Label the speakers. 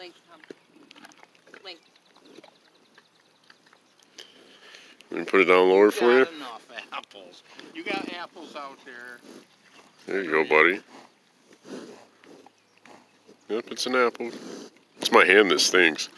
Speaker 1: Link, come. Link.
Speaker 2: Let me put it down lower for you.
Speaker 3: Enough apples. You got apples out there.
Speaker 2: There you go, buddy. Yep, it's an apple. It's my hand that stinks.